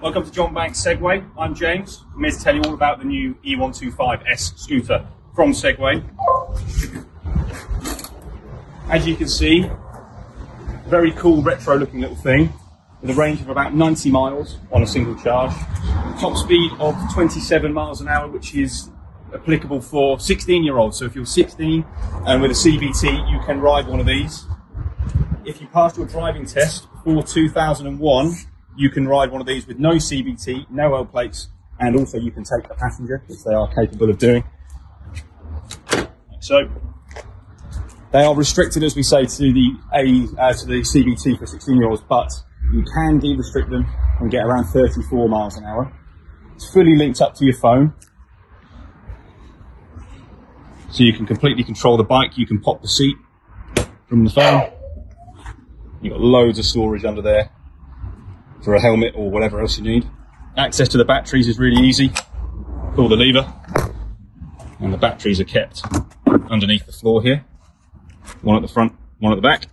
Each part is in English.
Welcome to John Banks Segway. I'm James. I'm here to tell you all about the new E125S scooter from Segway. As you can see, very cool retro looking little thing with a range of about 90 miles on a single charge. Top speed of 27 miles an hour, which is applicable for 16 year olds. So if you're 16 and with a CBT, you can ride one of these. If you pass your driving test before 2001, you can ride one of these with no CBT, no L plates, and also you can take a passenger, which they are capable of doing. So they are restricted, as we say, to the A uh, to the CBT for 16 year olds, but you can de-restrict them and get around 34 miles an hour. It's fully linked up to your phone. So you can completely control the bike. You can pop the seat from the phone. You've got loads of storage under there for a helmet or whatever else you need. Access to the batteries is really easy. Pull the lever and the batteries are kept underneath the floor here. One at the front, one at the back.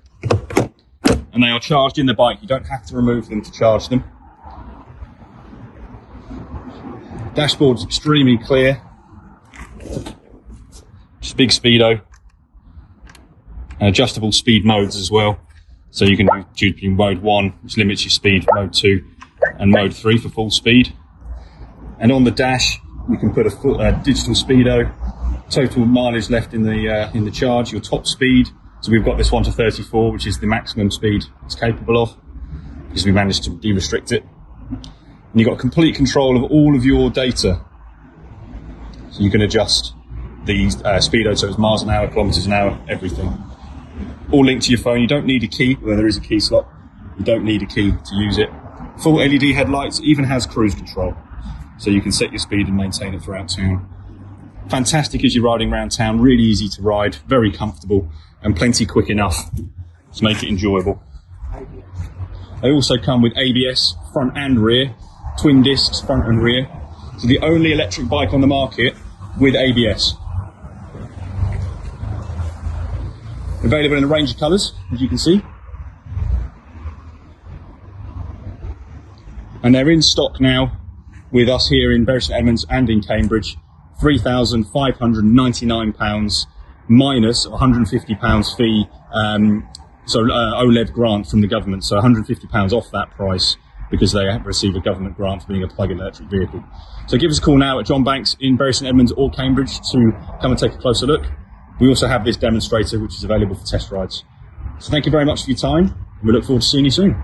And they are charged in the bike. You don't have to remove them to charge them. Dashboard's extremely clear. Just big speedo. And adjustable speed modes as well. So you can choose between mode one, which limits your speed, mode two, and mode three for full speed. And on the dash, you can put a full, uh, digital speedo, total mileage left in the uh, in the charge, your top speed. So we've got this one to 34, which is the maximum speed it's capable of, because we managed to de-restrict it. And you've got complete control of all of your data. So you can adjust the uh, speedo, so it's miles an hour, kilometers an hour, everything. All linked to your phone. You don't need a key, well, there is a key slot. You don't need a key to use it. Full LED headlights, even has cruise control. So you can set your speed and maintain it throughout town. Fantastic as you're riding around town, really easy to ride, very comfortable, and plenty quick enough to make it enjoyable. They also come with ABS front and rear, twin discs front and rear. So the only electric bike on the market with ABS. Available in a range of colours, as you can see. And they're in stock now with us here in Bury St Edmunds and in Cambridge. £3,599 minus £150 fee, um, so uh, OLEV grant from the government. So £150 off that price because they receive a government grant for being a plug-in electric vehicle. So give us a call now at John Banks in Bury St Edmunds or Cambridge to come and take a closer look. We also have this demonstrator which is available for test rides. So thank you very much for your time. We look forward to seeing you soon.